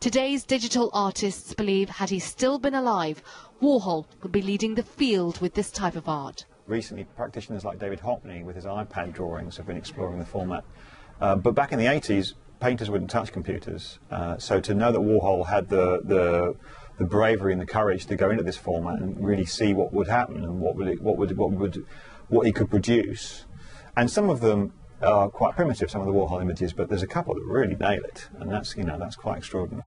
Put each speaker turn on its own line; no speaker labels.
Today's digital artists believe had he still been alive, Warhol would be leading the field with this type of art.
Recently, practitioners like David Hockney with his iPad drawings have been exploring the format. Uh, but back in the 80s, painters wouldn't touch computers. Uh, so to know that Warhol had the, the, the bravery and the courage to go into this format and really see what would happen and what would, it, what would, what would, what he could produce. And some of them are quite primitive, some of the Warhol images, but there's a couple that really nail it, and that's, you know, that's quite extraordinary.